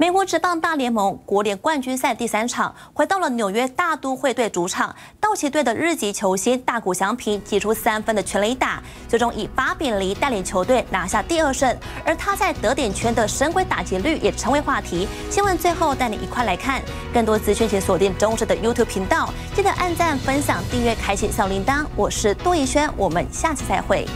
美国职棒大联盟国联冠军赛第三场，回到了纽约大都会队主场，道奇队的日籍球星大谷翔平挤出三分的全垒打，最终以八比零带领球队拿下第二胜。而他在得点圈的神鬼打击率也成为话题。新闻最后带你一块来看，更多资讯请锁定中视的 YouTube 频道，记得按赞、分享、订阅、开启小铃铛。我是杜逸轩，我们下次再会。